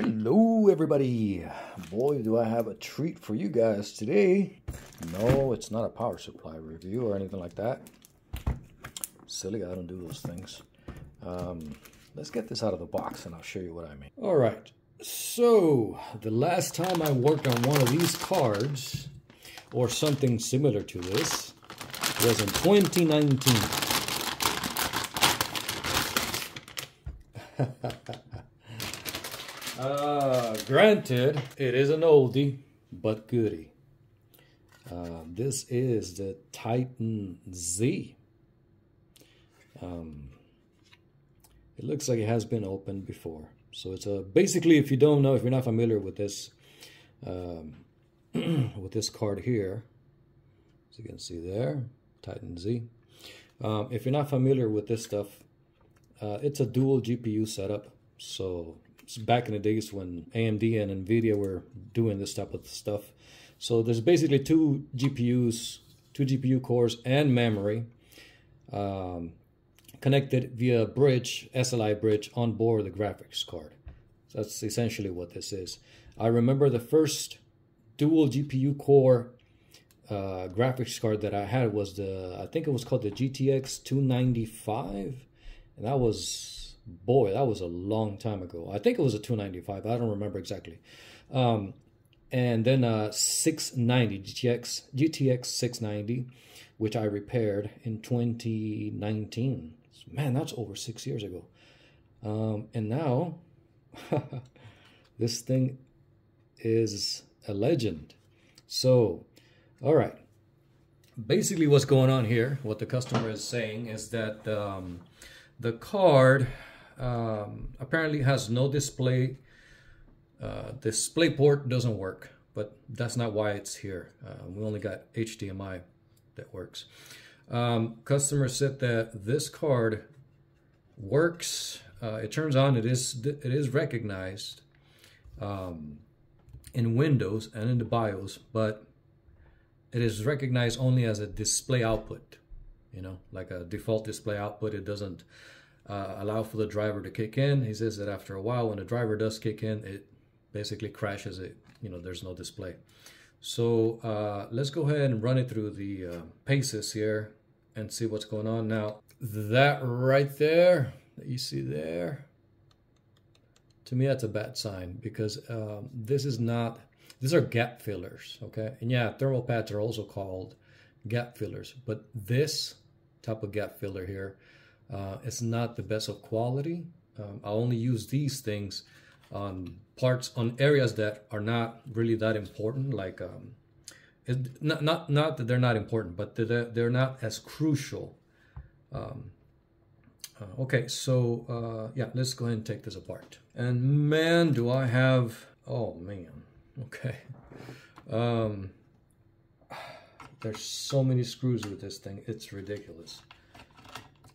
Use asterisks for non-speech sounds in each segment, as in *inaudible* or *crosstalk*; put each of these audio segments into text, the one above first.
Hello, everybody. Boy, do I have a treat for you guys today. No, it's not a power supply review or anything like that. Silly, I don't do those things. Um, let's get this out of the box and I'll show you what I mean. All right. So, the last time I worked on one of these cards, or something similar to this, was in 2019. *laughs* uh, granted, it is an oldie, but goodie. Uh, this is the Titan Z. Um, it looks like it has been opened before. So it's a basically, if you don't know, if you're not familiar with this, um, *clears throat* with this card here, as you can see there, Titan Z. Um, if you're not familiar with this stuff, uh, it's a dual GPU setup. So back in the days when AMD and NVIDIA were doing this type of stuff. So there's basically two GPUs, two GPU cores and memory um, connected via bridge, SLI bridge on board the graphics card. So that's essentially what this is. I remember the first dual GPU core uh, graphics card that I had was the, I think it was called the GTX 295. And that was, boy, that was a long time ago. I think it was a 295. I don't remember exactly. Um, and then uh, 690, GTX, GTX 690, which I repaired in 2019. Man, that's over six years ago. Um, and now, *laughs* this thing is a legend. So, all right. Basically, what's going on here, what the customer is saying is that um, the card um, apparently has no display. Uh, display port doesn't work, but that's not why it's here. Uh, we only got HDMI that works. Um, customer said that this card works. Uh, it turns on. It is it is recognized um, in Windows and in the BIOS, but it is recognized only as a display output. You know, like a default display output. It doesn't uh, allow for the driver to kick in. He says that after a while, when the driver does kick in, it basically crashes it. You know, there's no display. So uh, let's go ahead and run it through the uh, paces here and see what's going on. Now, that right there that you see there, to me, that's a bad sign because um, this is not, these are gap fillers, okay? And yeah, thermal pads are also called gap fillers, but this type of gap filler here, uh, it's not the best of quality. Um, I only use these things on parts, on areas that are not really that important, like um, it, not, not, not that they're not important, but they're, they're not as crucial. Um, uh, okay, so uh, yeah, let's go ahead and take this apart. And man, do I have, oh man, okay. Um, there's so many screws with this thing, it's ridiculous.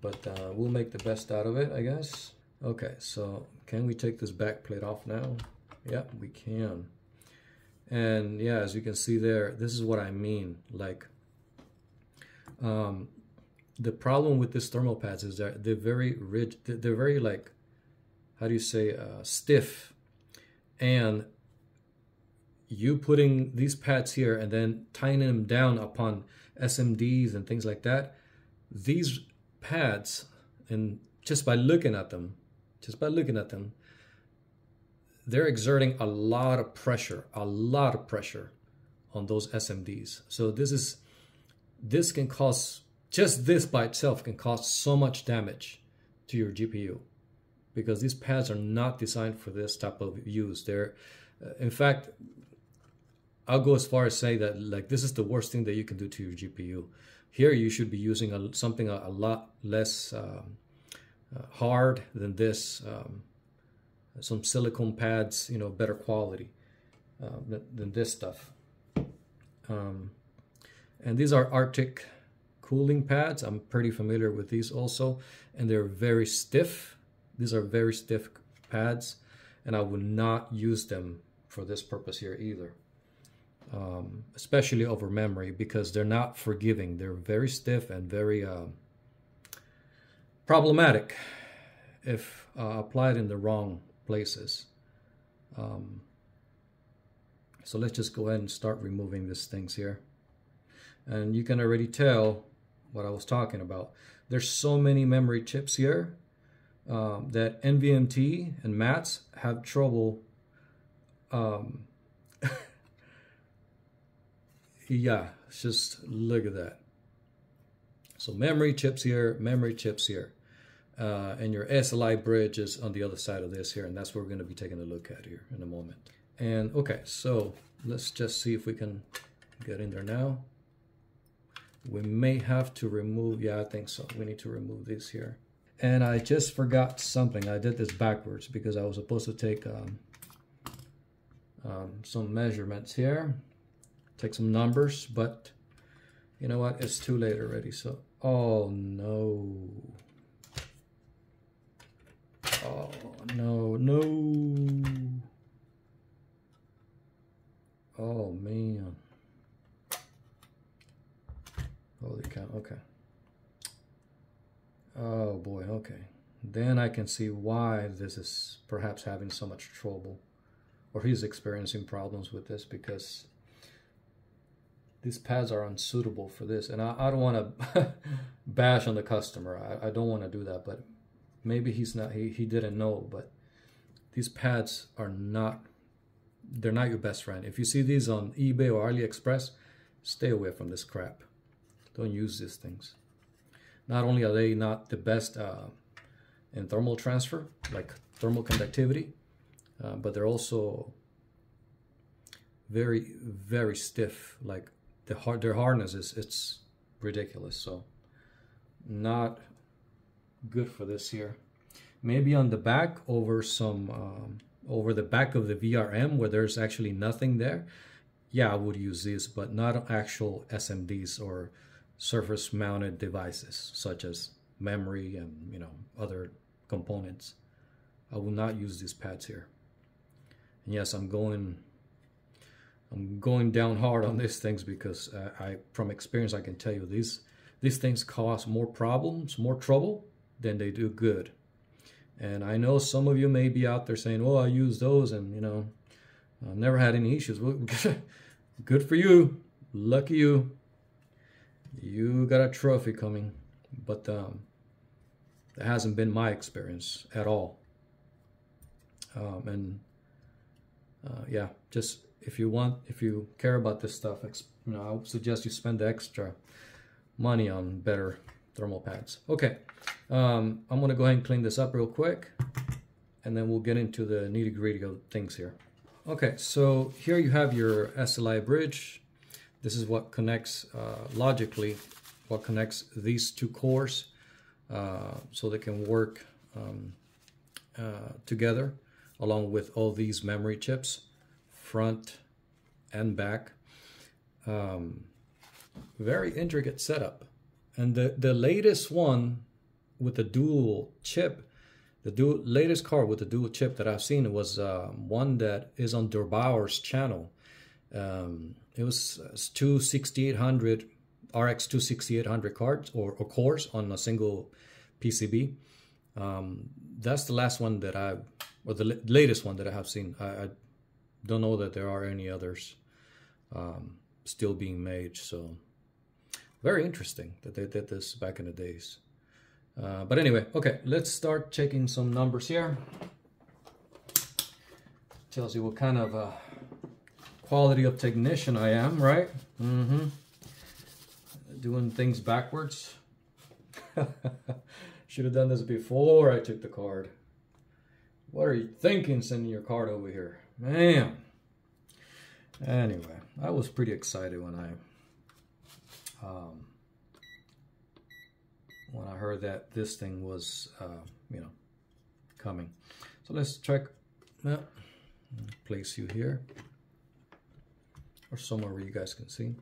But uh, we'll make the best out of it, I guess. Okay, so can we take this back plate off now? Yeah, we can. And yeah, as you can see there, this is what I mean. Like, um, the problem with these thermal pads is that they're very rigid. They're very like, how do you say, uh, stiff. And you putting these pads here and then tying them down upon SMDs and things like that, these pads, and just by looking at them, just by looking at them, they're exerting a lot of pressure, a lot of pressure on those SMDs. So this is, this can cause, just this by itself can cause so much damage to your GPU because these pads are not designed for this type of use. They're, uh, in fact, I'll go as far as say that like this is the worst thing that you can do to your GPU. Here you should be using a, something a, a lot less um, uh, hard than this. Um, some silicone pads, you know, better quality uh, than, this stuff. Um, and these are Arctic cooling pads. I'm pretty familiar with these also. And they're very stiff. These are very stiff pads. And I would not use them for this purpose here either. Um, especially over memory because they're not forgiving. They're very stiff and very uh, problematic if uh, applied in the wrong places. Um, so let's just go ahead and start removing these things here. And you can already tell what I was talking about. There's so many memory chips here um, that NVMT and MATS have trouble. Um, *laughs* yeah, just look at that. So memory chips here, memory chips here. Uh, and your SLI bridge is on the other side of this here, and that's what we're going to be taking a look at here in a moment. And okay, so let's just see if we can get in there now. We may have to remove, yeah, I think so. We need to remove this here. And I just forgot something. I did this backwards because I was supposed to take um, um, some measurements here, take some numbers, but you know what? It's too late already. So, oh no. Oh no, no. Oh man. Holy cow, okay. Oh boy, okay. Then I can see why this is perhaps having so much trouble. Or he's experiencing problems with this because these pads are unsuitable for this. And I, I don't want to *laughs* bash on the customer. I, I don't want to do that, but maybe he's not, he, he didn't know, but these pads are not, they're not your best friend. If you see these on eBay or AliExpress, stay away from this crap. Don't use these things. Not only are they not the best uh, in thermal transfer, like thermal conductivity, uh, but they're also very, very stiff. Like the hard, their hardness is it's ridiculous. So not good for this here. Maybe on the back over some um, over the back of the VRM where there's actually nothing there. Yeah, I would use these, but not actual SMDs or surface mounted devices such as memory and you know other components. I will not use these pads here. And yes, I'm going I'm going down hard on these things because uh, I from experience I can tell you these these things cause more problems, more trouble than they do good. And I know some of you may be out there saying, "Oh, I use those and, you know, I've never had any issues." Well, *laughs* good for you. Lucky you you got a trophy coming. But um, that hasn't been my experience at all. Um, and uh, yeah, just if you want, if you care about this stuff, you know, I suggest you spend the extra money on better thermal pads. Okay, um, I'm gonna go ahead and clean this up real quick, and then we'll get into the nitty gritty of things here. Okay, so here you have your SLI bridge. This is what connects uh, logically, what connects these two cores uh, so they can work um, uh, together along with all these memory chips, front and back. Um, very intricate setup. And the, the latest one with the dual chip, the dual, latest card with the dual chip that I've seen was uh, one that is on der8auer's channel. Um, it was two 6800 RX 26800 cards or, or cores on a single PCB. Um, that's the last one that I, or the latest one that I have seen. I, I, don't know that there are any others um, still being made. So very interesting that they did this back in the days. Uh, but anyway, okay, let's start checking some numbers here. Tells you what kind of uh, quality of technician I am, right? Mm-hmm. Doing things backwards. *laughs* Should have done this before I took the card. What are you thinking sending your card over here? Man. Anyway, I was pretty excited when I um, when I heard that this thing was, uh, you know, coming. So let's check. Place you here or somewhere where you guys can see.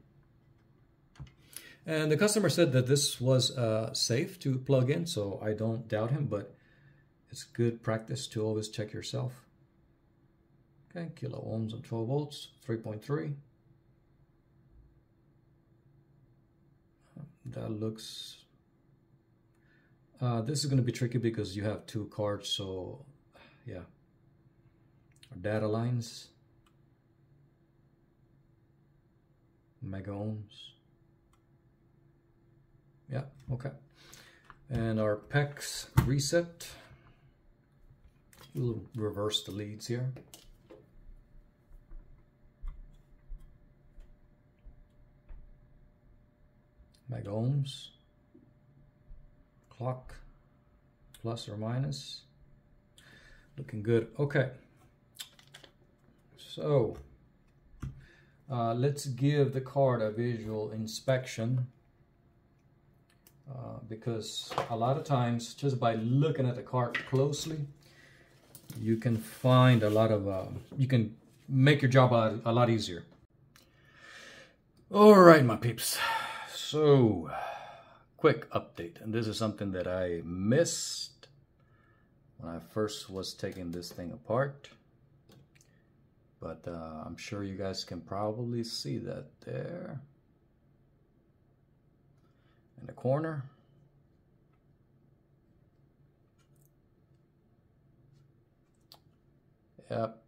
And the customer said that this was uh, safe to plug in, so I don't doubt him, but it's good practice to always check yourself. Okay, kilo ohms and 12 volts, 3.3. That looks... Uh, this is going to be tricky because you have two cards, so yeah. our data lines, mega ohms. Yeah, okay. And our PEX reset. We'll reverse the leads here. Mega ohms. Clock plus or minus. Looking good. Okay. So uh, let's give the card a visual inspection uh, because a lot of times just by looking at the card closely you can find a lot of uh, you can make your job a, a lot easier all right my peeps so quick update and this is something that I missed when I first was taking this thing apart but uh, I'm sure you guys can probably see that there in the corner. Yep,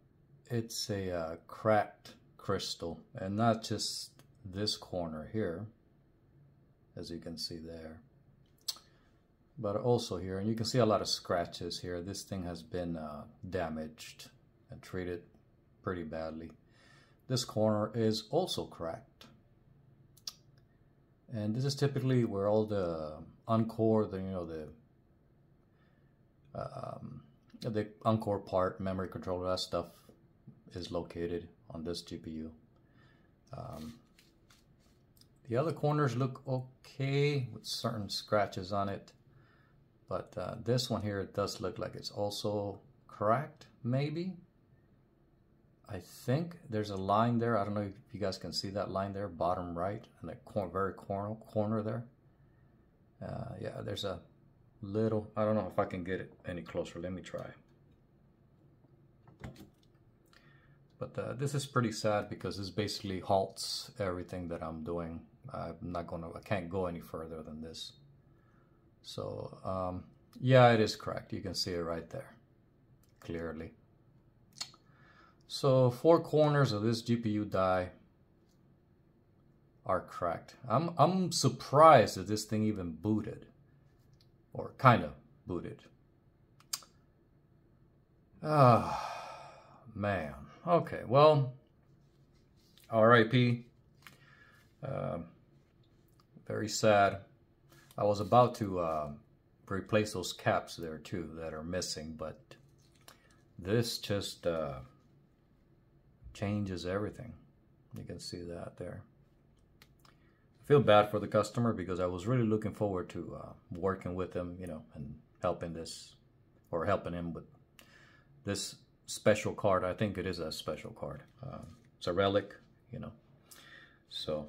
it's a uh, cracked crystal and not just this corner here as you can see there but also here and you can see a lot of scratches here this thing has been uh, damaged and treated pretty badly. This corner is also cracked. And this is typically where all the uncore, the you know the um, the uncore part, memory controller, that stuff is located on this GPU. Um, the other corners look okay with certain scratches on it, but uh, this one here does look like it's also cracked, maybe. I think there's a line there. I don't know if you guys can see that line there, bottom right, and the cor very corner, corner there. Uh, yeah, there's a little, I don't know if I can get it any closer. Let me try. But uh, this is pretty sad because this basically halts everything that I'm doing. I'm not going to, I can't go any further than this. So, um, yeah, it is cracked. You can see it right there, clearly. So four corners of this GPU die are cracked. I'm, I'm surprised that this thing even booted or kind of booted. Ah, man. Okay, well, RIP. Uh, very sad. I was about to uh, replace those caps there too that are missing, but this just uh, changes everything. You can see that there. I feel bad for the customer because I was really looking forward to uh, working with him, you know, and helping this or helping him with this special card. I think it is a special card. Uh, it's a relic, you know. So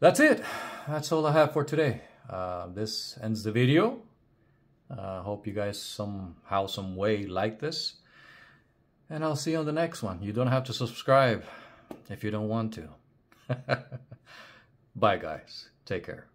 that's it. That's all I have for today. Uh, this ends the video. Uh, hope you guys somehow, some way like this. And I'll see you on the next one. You don't have to subscribe if you don't want to. *laughs* Bye, guys. Take care.